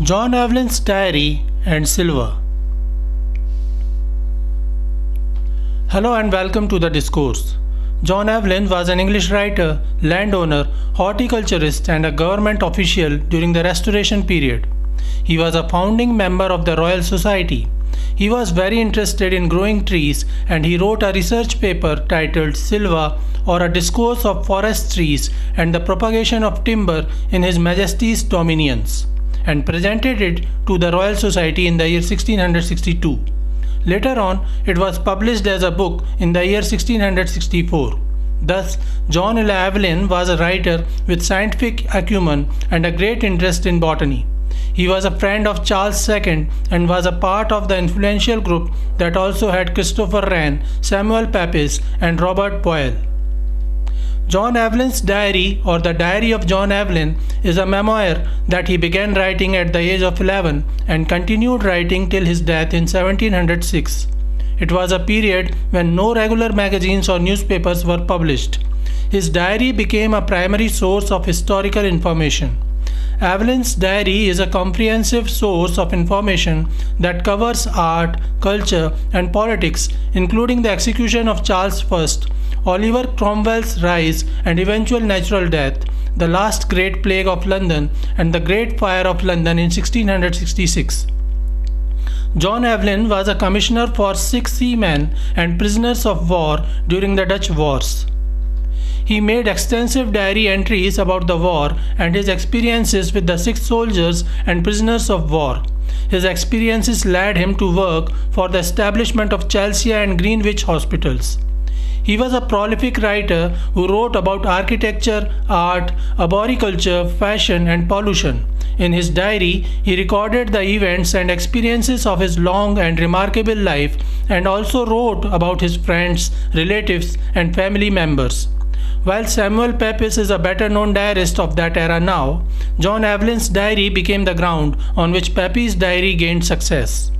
John Evelyn's Diary and Sylva. Hello and welcome to the discourse. John Evelyn was an English writer, landowner, horticulturist, and a government official during the Restoration period. He was a founding member of the Royal Society. He was very interested in growing trees and he wrote a research paper titled Sylva or a discourse of forest trees and the propagation of timber in His Majesty's dominions and presented it to the Royal Society in the year 1662. Later on, it was published as a book in the year 1664. Thus, John Evelyn was a writer with scientific acumen and a great interest in botany. He was a friend of Charles II and was a part of the influential group that also had Christopher Wren, Samuel Pepys, and Robert Boyle. John Evelyn's Diary or The Diary of John Evelyn is a memoir that he began writing at the age of 11 and continued writing till his death in 1706. It was a period when no regular magazines or newspapers were published. His diary became a primary source of historical information. Evelyn's diary is a comprehensive source of information that covers art, culture, and politics, including the execution of Charles I, Oliver Cromwell's rise and eventual natural death, the last great plague of London, and the Great Fire of London in 1666. John Evelyn was a commissioner for sick seamen and prisoners of war during the Dutch wars. He made extensive diary entries about the war and his experiences with the sick soldiers and prisoners of war. His experiences led him to work for the establishment of Chelsea and Greenwich hospitals. He was a prolific writer who wrote about architecture, art, arboriculture, fashion, and pollution. In his diary, he recorded the events and experiences of his long and remarkable life and also wrote about his friends, relatives, and family members. While Samuel Pepys is a better known diarist of that era now, John Evelyn's diary became the ground on which Pepys' diary gained success.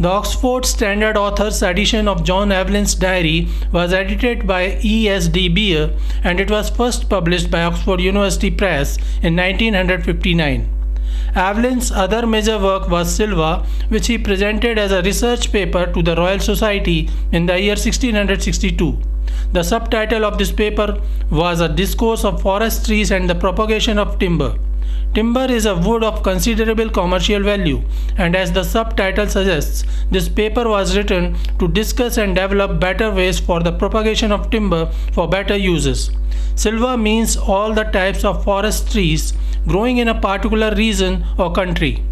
The Oxford Standard Authors edition of John Evelyn's diary was edited by E. S. de Beer and it was first published by Oxford University Press in 1959. Evelyn's other major work was Sylva, which he presented as a research paper to the Royal Society in the year 1662. The subtitle of this paper was A Discourse of Forest Trees and the Propagation of Timber. Timber is a wood of considerable commercial value, and as the subtitle suggests, this paper was written to discuss and develop better ways for the propagation of timber for better uses. Sylva means all the types of forest trees growing in a particular region or country.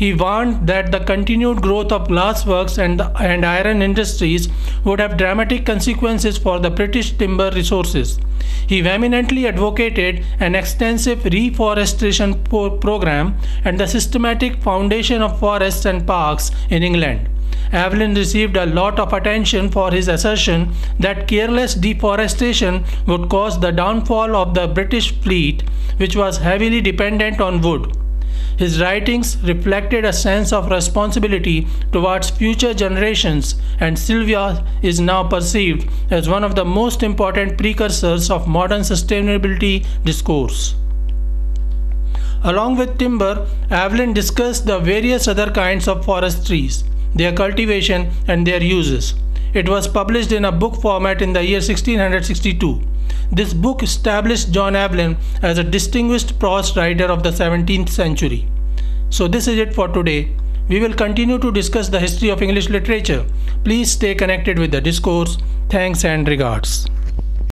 He warned that the continued growth of glassworks and, and iron industries would have dramatic consequences for the British timber resources. He vehemently advocated an extensive reforestation pro- program and the systematic foundation of forests and parks in England. Evelyn received a lot of attention for his assertion that careless deforestation would cause the downfall of the British fleet, which was heavily dependent on wood. His writings reflected a sense of responsibility towards future generations, and Sylva is now perceived as one of the most important precursors of modern sustainability discourse. Along with timber, Evelyn discussed the various other kinds of forest trees, their cultivation, and their uses. It was published in a book format in the year 1662. This book established John Evelyn as a distinguished prose writer of the 17th century. So, this is it for today. We will continue to discuss the history of English literature. Please stay connected with the discourse. Thanks and regards.